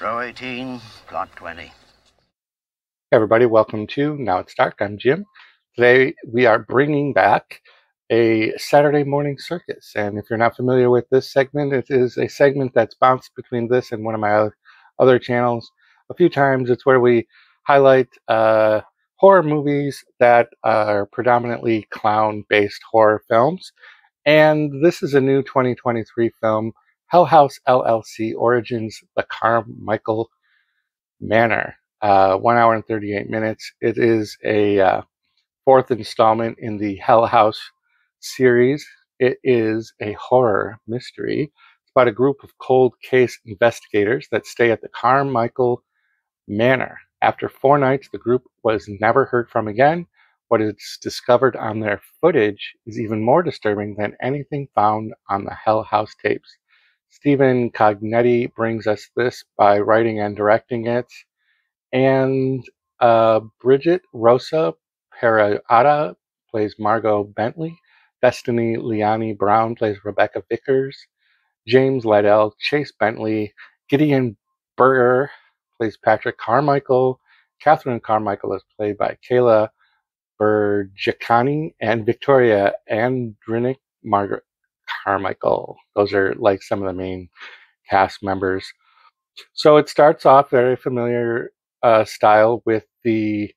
Row 18, plot 20. Hey everybody, welcome to Now It's Dark. I'm Jim. Today we are bringing back a Saturday morning circus. And if you're not familiar with this segment, it is a segment that's bounced between this and one of my other channels a few times. It's where we highlight uh, horror movies that are predominantly clown based horror films. And this is a new 2023 film Hell House LLC Origins, The Carmichael Manor. Uh, one hour and 38 minutes. It is a uh, fourth installment in the Hell House series. It is a horror mystery. It's about a group of cold case investigators that stay at the Carmichael Manor. After four nights, the group was never heard from again. What is discovered on their footage is even more disturbing than anything found on the Hell House tapes. Stephen Cognetti brings us this by writing and directing it. And uh, Bridget Rosa Perrotta plays Margot Bentley. Destiny Leoni Brown plays Rebecca Vickers. James Liddell, Chase Bentley. Gideon Berger plays Patrick Carmichael. Catherine Carmichael is played by Kayla Bergicani. And Victoria Andrinick Margaret Carmichael. Those are like some of the main cast members. So it starts off very familiar uh, style with the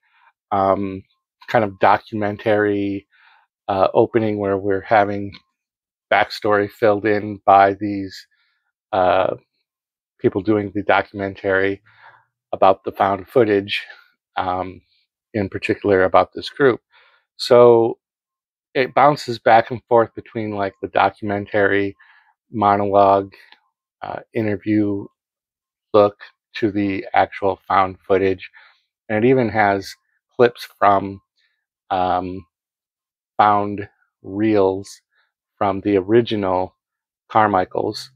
um, kind of documentary uh, opening where we're having backstory filled in by these uh, people doing the documentary about the found footage, um, in particular about this group. So it bounces back and forth between like the documentary monologue uh, interview look to the actual found footage and it even has clips from um, found reels from the original carmichaels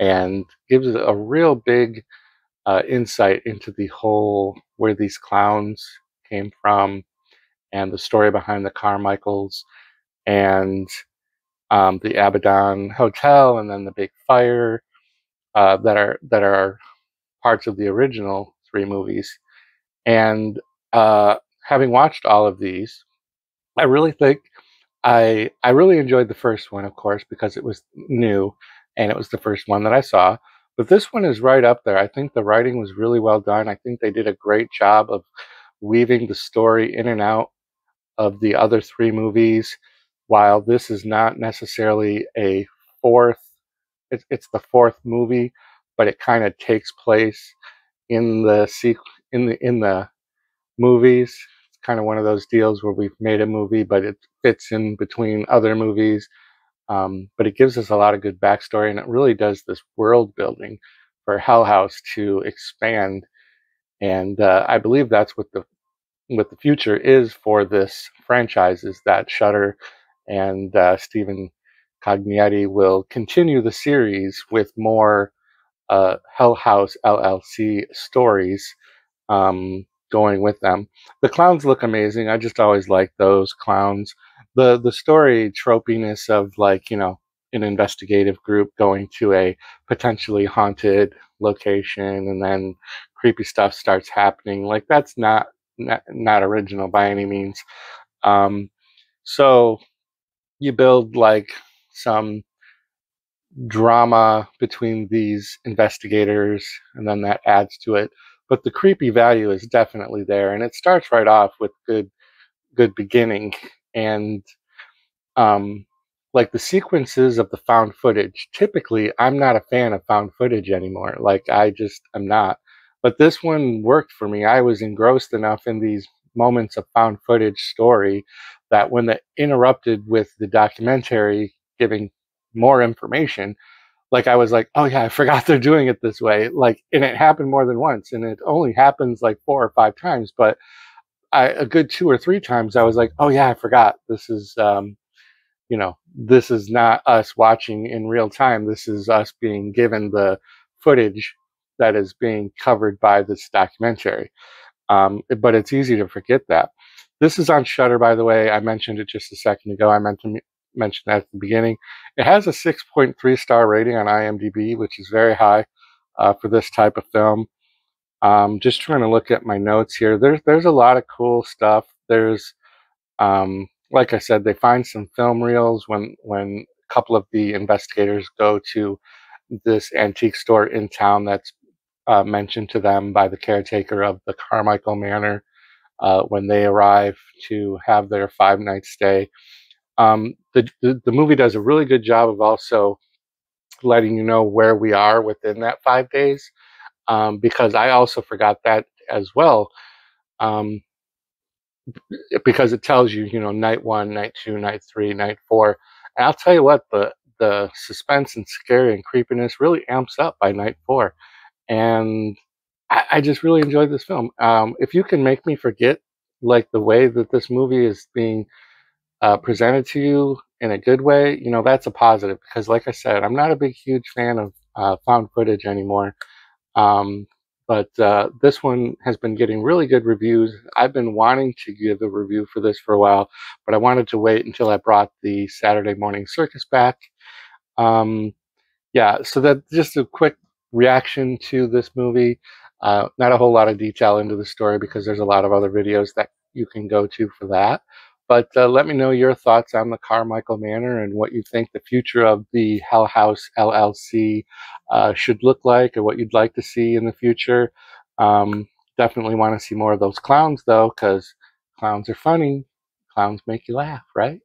and gives a real big uh, insight into the whole where these clowns came from and the story behind the carmichaels and um, the Abaddon Hotel, and then the big fire uh, that are that are parts of the original three movies. And uh, having watched all of these, I really think I I really enjoyed the first one, of course, because it was new and it was the first one that I saw. But this one is right up there. I think the writing was really well done. I think they did a great job of weaving the story in and out of the other three movies while this is not necessarily a fourth, it, it's the fourth movie, but it kind of takes place in the sequ- in the in the movies. It's kind of one of those deals where we've made a movie, but it fits in between other movies. Um, but it gives us a lot of good backstory, and it really does this world building for Hell House to expand. And uh, I believe that's what the what the future is for this franchise is that Shudder and uh, Stephen Cognetti will continue the series with more uh, Hell House LLC stories um, going with them. The clowns look amazing. I just always like those clowns. The the story tropiness of like you know an investigative group going to a potentially haunted location and then creepy stuff starts happening like that's not not, not original by any means um, so you build like some drama between these investigators and then that adds to it. But the creepy value is definitely there and it starts right off with good good beginning. And um like the sequences of the found footage typically i'm not a fan of found footage anymore. Like i just i'm not. But this one worked for me. I was engrossed enough in these moments of found footage story that when they interrupted with the documentary giving more information, like I was like, oh yeah, I forgot they're doing it this way. Like, and it happened more than once, and it only happens like four or five times. But I, a good two or three times, I was like, oh yeah, I forgot. This is, um, you know, this is not us watching in real time. This is us being given the footage that is being covered by this documentary. Um, but it's easy to forget that. This is on Shudder, by the way. I mentioned it just a second ago. I meant to mention that at the beginning. It has a 6.3 star rating on IMDb, which is very high uh, for this type of film. Um, just trying to look at my notes here. There's there's a lot of cool stuff. There's um, like I said, they find some film reels when when a couple of the investigators go to this antique store in town that's uh, mentioned to them by the caretaker of the Carmichael Manor uh, when they arrive to have their five night stay. Um, the, the, the movie does a really good job of also letting you know where we are within that five days um, because I also forgot that as well. Um, because it tells you, you know, night one, night two, night three, night four. And I'll tell you what, the the suspense and scary and creepiness really amps up by night four. And I, I just really enjoyed this film. Um, if you can make me forget like the way that this movie is being uh, presented to you in a good way, you know, that's a positive because, like I said, I'm not a big, huge fan of uh, found footage anymore. Um, but uh, this one has been getting really good reviews. I've been wanting to give a review for this for a while, but I wanted to wait until I brought the Saturday Morning Circus back. Um, yeah, so that just a quick reaction to this movie. Uh, not a whole lot of detail into the story because there's a lot of other videos that you can go to for that. But uh, let me know your thoughts on the Carmichael Manor and what you think the future of the Hell House LLC uh, should look like or what you'd like to see in the future. Um, definitely want to see more of those clowns though, because clowns are funny. Clowns make you laugh, right?